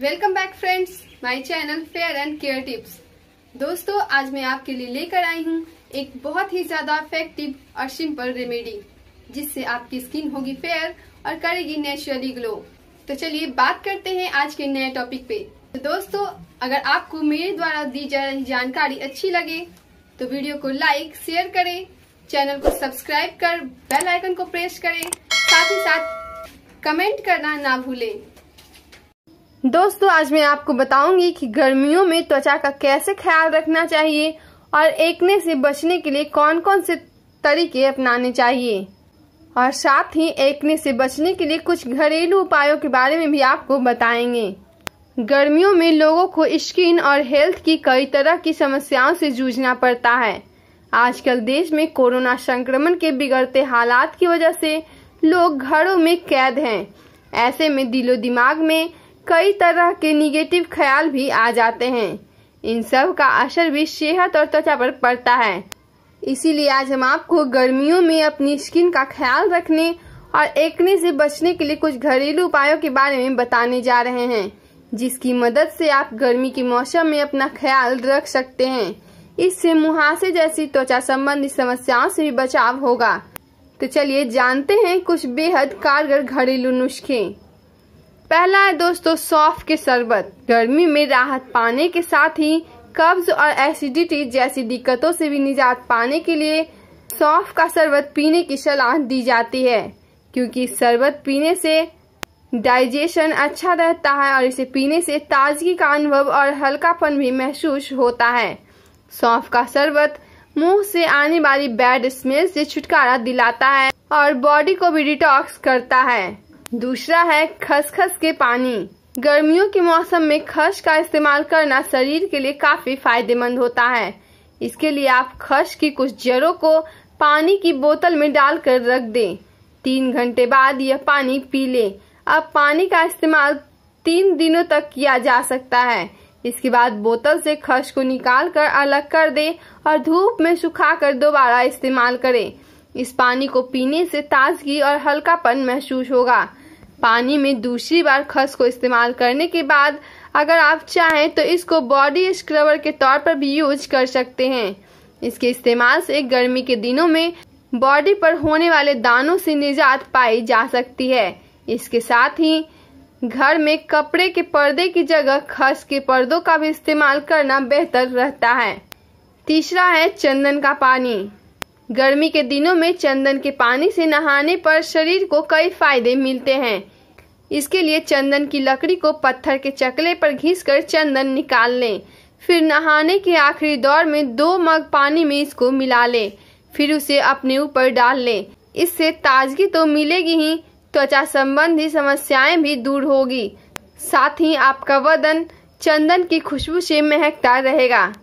Welcome back friends my channel fair and care tips दोस्तों, आज मैं आपके लिए लेकर आई हूँ एक बहुत ही ज़्यादा इफ़ेक्टिव और सिंपल रेमेडी जिससे आपकी स्किन होगी फेयर और करेगी नेचुरली ग्लो तो चलिए बात करते हैं आज के नए टॉपिक पे। तो दोस्तों, अगर आपको मेरे द्वारा दी जा रही जानकारी अच्छी लगे तो वीडियो को लाइक शेयर करें चैनल को सब्सक्राइब कर बेल आइकन को प्रेस करें, साथ ही साथ कमेंट करना ना भूलें। दोस्तों, आज मैं आपको बताऊँगी कि गर्मियों में त्वचा का कैसे ख्याल रखना चाहिए और एकने से बचने के लिए कौन कौन से तरीके अपनाने चाहिए। और साथ ही एकने से बचने के लिए कुछ घरेलू उपायों के बारे में भी आपको बताएँगे। गर्मियों में लोगों को स्किन और हेल्थ की कई तरह की समस्याओं से जूझना पड़ता है। आजकल देश में कोरोना संक्रमण के बिगड़ते हालात की वजह से लोग घरों में कैद हैं। ऐसे में दिलो दिमाग में कई तरह के निगेटिव ख्याल भी आ जाते हैं। इन सब का असर भी सेहत और त्वचा पर पड़ता है। इसीलिए आज हम आपको गर्मियों में अपनी स्किन का ख्याल रखने और एकने से बचने के लिए कुछ घरेलू उपायों के बारे में बताने जा रहे हैं, जिसकी मदद से आप गर्मी के मौसम में अपना ख्याल रख सकते हैं। इससे मुहासे जैसी त्वचा संबंधी समस्याओं से भी बचाव होगा। तो चलिए जानते हैं कुछ बेहद कारगर घरेलू नुस्खे। पहला है दोस्तों, सौफ के शरबत। गर्मी में राहत पाने के साथ ही कब्ज और एसिडिटी जैसी दिक्कतों से भी निजात पाने के लिए सौफ का शरबत पीने की सलाह दी जाती है, क्योंकि शरबत पीने से डाइजेशन अच्छा रहता है और इसे पीने से ताजगी का अनुभव और हल्कापन भी महसूस होता है। सौंफ का शरबत मुँह से आने वाली बैड स्मेल से छुटकारा दिलाता है और बॉडी को भी डिटॉक्स करता है। दूसरा है खसखस के पानी। गर्मियों के मौसम में खस का इस्तेमाल करना शरीर के लिए काफ़ी फ़ायदेमंद होता है। इसके लिए आप खस की कुछ जड़ों को पानी की बोतल में डालकर रख दें। तीन घंटे बाद यह पानी पी ले। अब पानी का इस्तेमाल तीन दिनों तक किया जा सकता है। इसके बाद बोतल से खस को निकाल कर अलग कर दें और धूप में सुखाकर दोबारा इस्तेमाल करें। इस पानी को पीने से ताजगी और हल्कापन महसूस होगा। पानी में दूसरी बार खस को इस्तेमाल करने के बाद अगर आप चाहें तो इसको बॉडी स्क्रबर के तौर पर भी यूज़ कर सकते हैं। इसके इस्तेमाल से गर्मी के दिनों में बॉडी पर होने वाले दानों से निजात पाई जा सकती है। इसके साथ ही घर में कपड़े के पर्दे की जगह खस के पर्दों का भी इस्तेमाल करना बेहतर रहता है। तीसरा है चंदन का पानी। गर्मी के दिनों में चंदन के पानी से नहाने पर शरीर को कई फ़ायदे मिलते हैं। इसके लिए चंदन की लकड़ी को पत्थर के चकले पर घिसकर चंदन निकाल लें। फिर नहाने के आखिरी दौर में दो मग पानी में इसको मिला लें। फिर उसे अपने ऊपर डाल लें। इससे ताजगी तो मिलेगी ही, त्वचा संबंधी समस्याएँ भी दूर होगी। साथ ही आपका वदन चंदन की खुशबू से महकता रहेगा।